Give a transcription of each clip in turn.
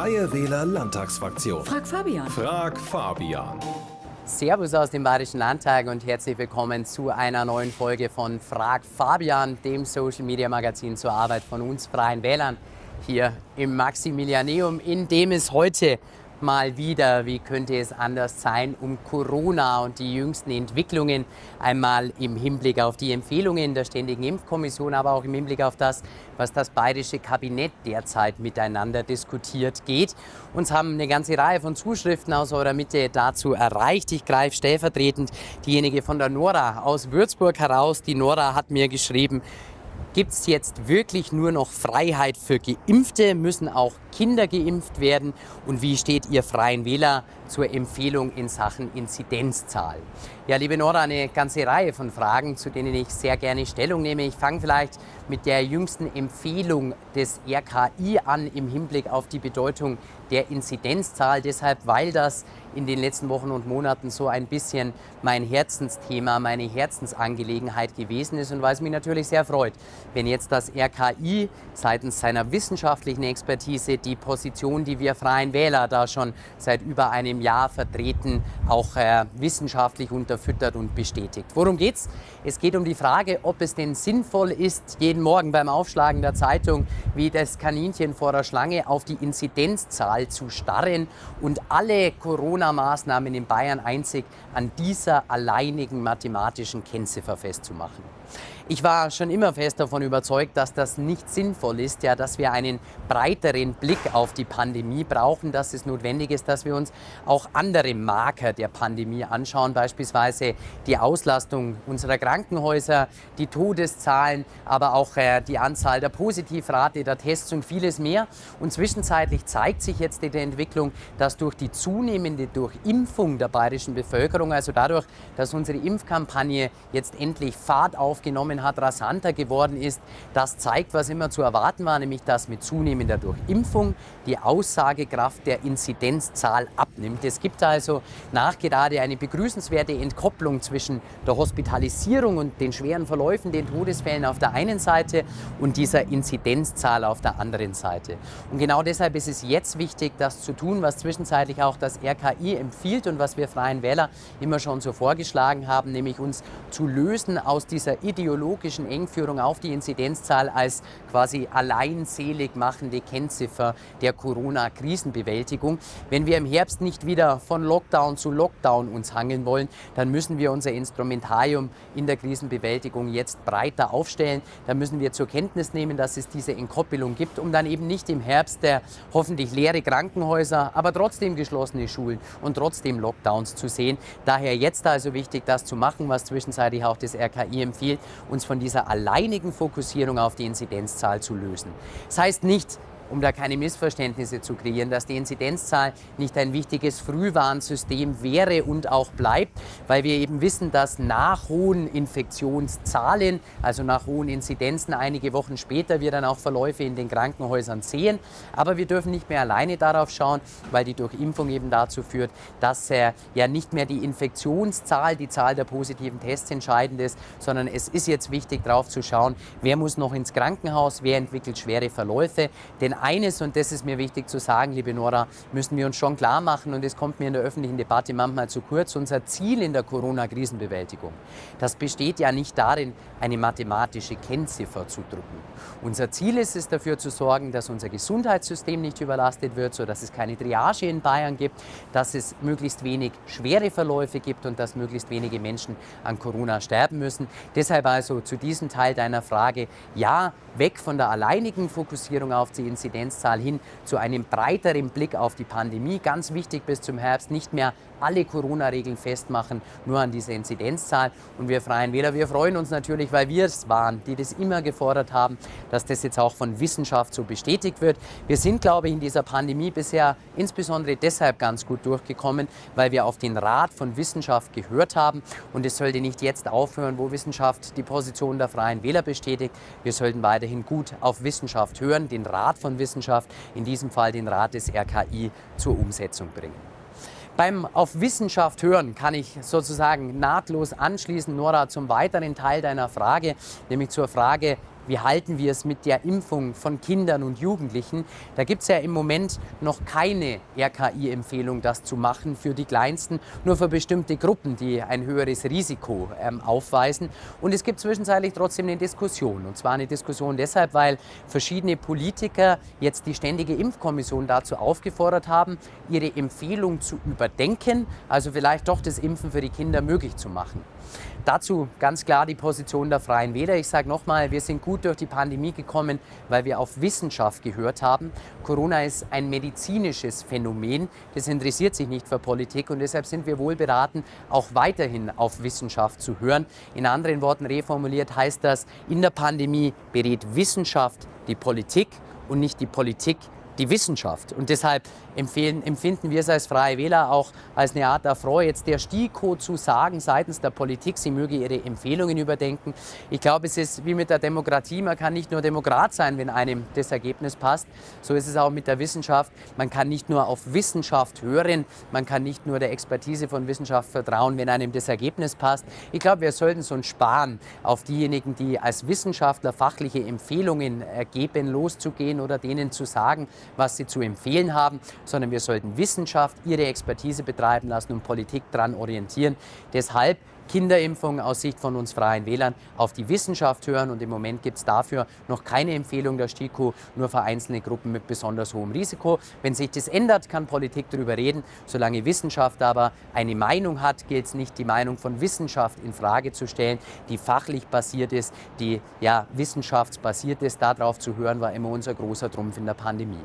Freie Wähler Landtagsfraktion. Frag Fabian. Frag Fabian. Servus aus dem Bayerischen Landtag und herzlich willkommen zu einer neuen Folge von Frag Fabian, dem Social Media Magazin zur Arbeit von uns Freien Wählern hier im Maximilianeum, in dem es heute mal wieder, wie könnte es anders sein, um Corona und die jüngsten Entwicklungen. Einmal im Hinblick auf die Empfehlungen der Ständigen Impfkommission, aber auch im Hinblick auf das, was das bayerische Kabinett derzeit miteinander diskutiert geht. Uns haben eine ganze Reihe von Zuschriften aus eurer Mitte dazu erreicht. Ich greife stellvertretend diejenige von der Nora aus Würzburg heraus. Die Nora hat mir geschrieben, Gibt es jetzt wirklich nur noch Freiheit für Geimpfte? Müssen auch Kinder geimpft werden? Und wie steht Ihr Freien Wähler zur Empfehlung in Sachen Inzidenzzahl? Ja, liebe Nora, eine ganze Reihe von Fragen, zu denen ich sehr gerne Stellung nehme. Ich fange vielleicht mit der jüngsten Empfehlung des RKI an im Hinblick auf die Bedeutung der Inzidenzzahl. Deshalb, weil das in den letzten Wochen und Monaten so ein bisschen mein Herzensthema, meine Herzensangelegenheit gewesen ist und weil es mich natürlich sehr freut, wenn jetzt das RKI seitens seiner wissenschaftlichen Expertise die Position, die wir Freien Wähler da schon seit über einem Jahr vertreten, auch äh, wissenschaftlich unterfüttert und bestätigt. Worum geht's? Es geht um die Frage, ob es denn sinnvoll ist, jeden Morgen beim Aufschlagen der Zeitung wie das Kaninchen vor der Schlange auf die Inzidenzzahl zu starren und alle Corona-Maßnahmen in Bayern einzig an dieser alleinigen mathematischen Kennziffer festzumachen. Ich war schon immer fest davon überzeugt, dass das nicht sinnvoll ist, ja, dass wir einen breiteren Blick auf die Pandemie brauchen, dass es notwendig ist, dass wir uns auch andere Marker der Pandemie anschauen, beispielsweise die Auslastung unserer Krankenhäuser, die Todeszahlen, aber auch äh, die Anzahl der Positivrate der Tests und vieles mehr. Und zwischenzeitlich zeigt sich jetzt in der Entwicklung, dass durch die zunehmende Durchimpfung der bayerischen Bevölkerung, also dadurch, dass unsere Impfkampagne jetzt endlich Fahrt aufgenommen hat, rasanter geworden ist. Das zeigt, was immer zu erwarten war, nämlich dass mit zunehmender Durchimpfung die Aussagekraft der Inzidenzzahl abnimmt. Es gibt also nachgerade eine begrüßenswerte Entkopplung zwischen der Hospitalisierung und den schweren Verläufen, den Todesfällen auf der einen Seite und dieser Inzidenzzahl auf der anderen Seite. Und genau deshalb ist es jetzt wichtig, das zu tun, was zwischenzeitlich auch das RKI empfiehlt und was wir Freien Wähler immer schon so vorgeschlagen haben, nämlich uns zu lösen aus dieser ideologischen ideologischen Engführung auf die Inzidenzzahl als quasi alleinselig machende Kennziffer der Corona-Krisenbewältigung. Wenn wir im Herbst nicht wieder von Lockdown zu Lockdown uns hangeln wollen, dann müssen wir unser Instrumentarium in der Krisenbewältigung jetzt breiter aufstellen. Dann müssen wir zur Kenntnis nehmen, dass es diese Entkoppelung gibt, um dann eben nicht im Herbst der hoffentlich leere Krankenhäuser, aber trotzdem geschlossene Schulen und trotzdem Lockdowns zu sehen. Daher jetzt also wichtig, das zu machen, was zwischenzeitlich auch das RKI empfiehlt, uns von dieser alleinigen Fokussierung auf die Inzidenzzahl zu lösen. Das heißt nicht, um da keine Missverständnisse zu kreieren, dass die Inzidenzzahl nicht ein wichtiges Frühwarnsystem wäre und auch bleibt, weil wir eben wissen, dass nach hohen Infektionszahlen, also nach hohen Inzidenzen, einige Wochen später wir dann auch Verläufe in den Krankenhäusern sehen. Aber wir dürfen nicht mehr alleine darauf schauen, weil die Durchimpfung eben dazu führt, dass äh, ja nicht mehr die Infektionszahl, die Zahl der positiven Tests entscheidend ist, sondern es ist jetzt wichtig, darauf zu schauen, wer muss noch ins Krankenhaus, wer entwickelt schwere Verläufe. Denn eines, und das ist mir wichtig zu sagen, liebe Nora, müssen wir uns schon klar machen, und es kommt mir in der öffentlichen Debatte manchmal zu kurz, unser Ziel in der Corona-Krisenbewältigung, das besteht ja nicht darin, eine mathematische Kennziffer zu drucken. Unser Ziel ist es, dafür zu sorgen, dass unser Gesundheitssystem nicht überlastet wird, sodass es keine Triage in Bayern gibt, dass es möglichst wenig schwere Verläufe gibt und dass möglichst wenige Menschen an Corona sterben müssen. Deshalb also zu diesem Teil deiner Frage, ja, weg von der alleinigen Fokussierung auf die Inzidenz Inzidenzzahl hin zu einem breiteren Blick auf die Pandemie. Ganz wichtig bis zum Herbst nicht mehr alle Corona-Regeln festmachen, nur an diese Inzidenzzahl. Und wir Freien Wähler, wir freuen uns natürlich, weil wir es waren, die das immer gefordert haben, dass das jetzt auch von Wissenschaft so bestätigt wird. Wir sind, glaube ich, in dieser Pandemie bisher insbesondere deshalb ganz gut durchgekommen, weil wir auf den Rat von Wissenschaft gehört haben. Und es sollte nicht jetzt aufhören, wo Wissenschaft die Position der Freien Wähler bestätigt. Wir sollten weiterhin gut auf Wissenschaft hören, den Rat von Wissenschaft, in diesem Fall den Rat des RKI, zur Umsetzung bringen. Beim auf Wissenschaft hören kann ich sozusagen nahtlos anschließen, Nora, zum weiteren Teil deiner Frage, nämlich zur Frage, wie halten wir es mit der Impfung von Kindern und Jugendlichen. Da gibt es ja im Moment noch keine RKI-Empfehlung, das zu machen für die Kleinsten, nur für bestimmte Gruppen, die ein höheres Risiko ähm, aufweisen. Und es gibt zwischenzeitlich trotzdem eine Diskussion. Und zwar eine Diskussion deshalb, weil verschiedene Politiker jetzt die Ständige Impfkommission dazu aufgefordert haben, ihre Empfehlung zu überdenken, also vielleicht doch das Impfen für die Kinder möglich zu machen. Dazu ganz klar die Position der Freien Wähler. Ich sage nochmal, wir sind gut durch die Pandemie gekommen, weil wir auf Wissenschaft gehört haben. Corona ist ein medizinisches Phänomen. Das interessiert sich nicht für Politik und deshalb sind wir wohl beraten, auch weiterhin auf Wissenschaft zu hören. In anderen Worten reformuliert heißt das, in der Pandemie berät Wissenschaft die Politik und nicht die Politik die Wissenschaft. Und deshalb empfinden wir es als Freie Wähler auch als eine Art Erfreu, jetzt der STIKO zu sagen seitens der Politik, sie möge ihre Empfehlungen überdenken. Ich glaube, es ist wie mit der Demokratie, man kann nicht nur Demokrat sein, wenn einem das Ergebnis passt. So ist es auch mit der Wissenschaft. Man kann nicht nur auf Wissenschaft hören, man kann nicht nur der Expertise von Wissenschaft vertrauen, wenn einem das Ergebnis passt. Ich glaube, wir sollten so ein sparen, auf diejenigen, die als Wissenschaftler fachliche Empfehlungen geben, loszugehen oder denen zu sagen, was sie zu empfehlen haben, sondern wir sollten Wissenschaft, ihre Expertise betreiben lassen und Politik daran orientieren. Deshalb Kinderimpfung aus Sicht von uns Freien Wählern auf die Wissenschaft hören. Und im Moment gibt es dafür noch keine Empfehlung der STIKO, nur für einzelne Gruppen mit besonders hohem Risiko. Wenn sich das ändert, kann Politik darüber reden. Solange Wissenschaft aber eine Meinung hat, gilt es nicht, die Meinung von Wissenschaft in Frage zu stellen, die fachlich basiert ist, die ja, wissenschaftsbasiert ist. Darauf zu hören, war immer unser großer Trumpf in der Pandemie.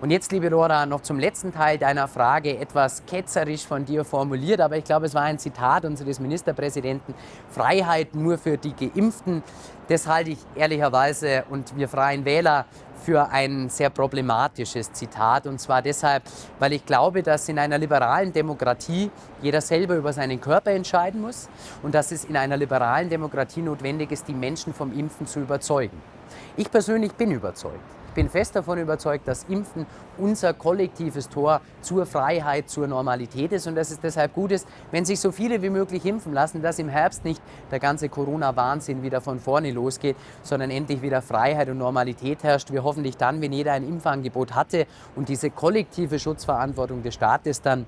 Und jetzt, liebe Laura, noch zum letzten Teil deiner Frage, etwas ketzerisch von dir formuliert, aber ich glaube, es war ein Zitat unseres Ministerpräsidenten Ministerpräsidenten, Freiheit nur für die Geimpften. Das halte ich ehrlicherweise und wir Freien Wähler für ein sehr problematisches Zitat. Und zwar deshalb, weil ich glaube, dass in einer liberalen Demokratie jeder selber über seinen Körper entscheiden muss und dass es in einer liberalen Demokratie notwendig ist, die Menschen vom Impfen zu überzeugen. Ich persönlich bin überzeugt bin fest davon überzeugt, dass Impfen unser kollektives Tor zur Freiheit, zur Normalität ist und dass es deshalb gut ist, wenn sich so viele wie möglich impfen lassen, dass im Herbst nicht der ganze Corona-Wahnsinn wieder von vorne losgeht, sondern endlich wieder Freiheit und Normalität herrscht. Wir hoffentlich dann, wenn jeder ein Impfangebot hatte und diese kollektive Schutzverantwortung des Staates dann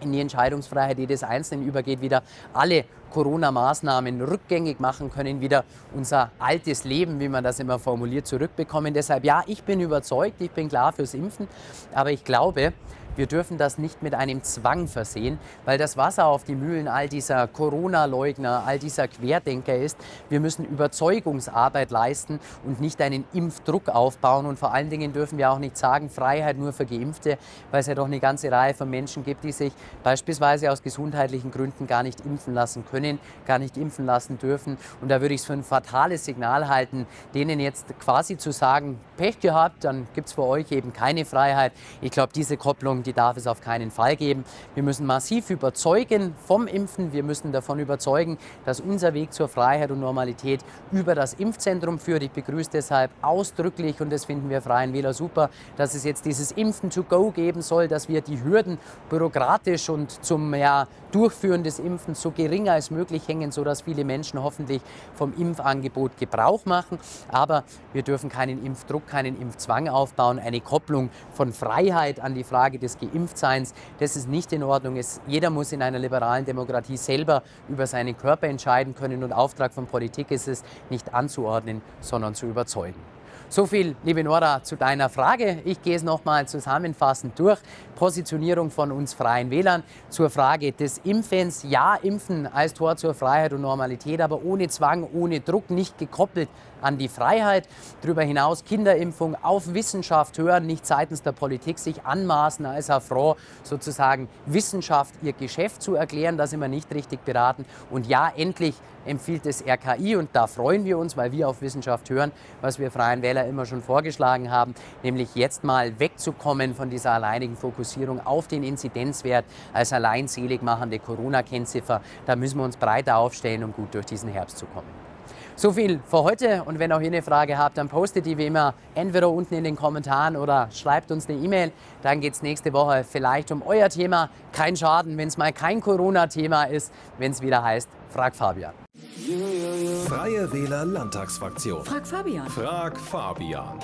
in die Entscheidungsfreiheit jedes Einzelnen übergeht, wieder alle Corona-Maßnahmen rückgängig machen können, wieder unser altes Leben, wie man das immer formuliert, zurückbekommen. Deshalb ja, ich bin überzeugt, ich bin klar fürs Impfen, aber ich glaube, wir dürfen das nicht mit einem Zwang versehen, weil das Wasser auf die Mühlen all dieser Corona-Leugner, all dieser Querdenker ist. Wir müssen Überzeugungsarbeit leisten und nicht einen Impfdruck aufbauen. Und vor allen Dingen dürfen wir auch nicht sagen, Freiheit nur für Geimpfte, weil es ja doch eine ganze Reihe von Menschen gibt, die sich beispielsweise aus gesundheitlichen Gründen gar nicht impfen lassen können, gar nicht impfen lassen dürfen. Und da würde ich es für ein fatales Signal halten, denen jetzt quasi zu sagen, Pech gehabt, dann gibt es für euch eben keine Freiheit. Ich glaube, diese Kopplung, die darf es auf keinen Fall geben. Wir müssen massiv überzeugen vom Impfen. Wir müssen davon überzeugen, dass unser Weg zur Freiheit und Normalität über das Impfzentrum führt. Ich begrüße deshalb ausdrücklich, und das finden wir Freien Wähler super, dass es jetzt dieses Impfen to go geben soll, dass wir die Hürden bürokratisch und zum ja, Durchführen des Impfens so gering als möglich hängen, sodass viele Menschen hoffentlich vom Impfangebot Gebrauch machen. Aber wir dürfen keinen Impfdruck, keinen Impfzwang aufbauen. Eine Kopplung von Freiheit an die Frage des Geimpftseins, das ist nicht in Ordnung. Es, jeder muss in einer liberalen Demokratie selber über seinen Körper entscheiden können und Auftrag von Politik ist es, nicht anzuordnen, sondern zu überzeugen. So viel, liebe Nora, zu deiner Frage. Ich gehe es nochmal zusammenfassend durch. Positionierung von uns Freien Wählern zur Frage des Impfens. Ja, Impfen als Tor zur Freiheit und Normalität, aber ohne Zwang, ohne Druck, nicht gekoppelt an die Freiheit. Darüber hinaus Kinderimpfung auf Wissenschaft hören, nicht seitens der Politik sich anmaßen als Affront sozusagen Wissenschaft ihr Geschäft zu erklären. Da sind wir nicht richtig beraten. Und ja, endlich empfiehlt es RKI und da freuen wir uns, weil wir auf Wissenschaft hören, was wir Freien Wähler immer schon vorgeschlagen haben, nämlich jetzt mal wegzukommen von dieser alleinigen Fokussierung auf den Inzidenzwert als allein selig machende Corona-Kennziffer. Da müssen wir uns breiter aufstellen, um gut durch diesen Herbst zu kommen. So viel für heute und wenn auch ihr eine Frage habt, dann postet die wie immer entweder unten in den Kommentaren oder schreibt uns eine E-Mail. Dann geht es nächste Woche vielleicht um euer Thema. Kein Schaden, wenn es mal kein Corona-Thema ist, wenn es wieder heißt, frag Fabian. Freie Wähler Landtagsfraktion. Frag Fabian. Frag Fabian.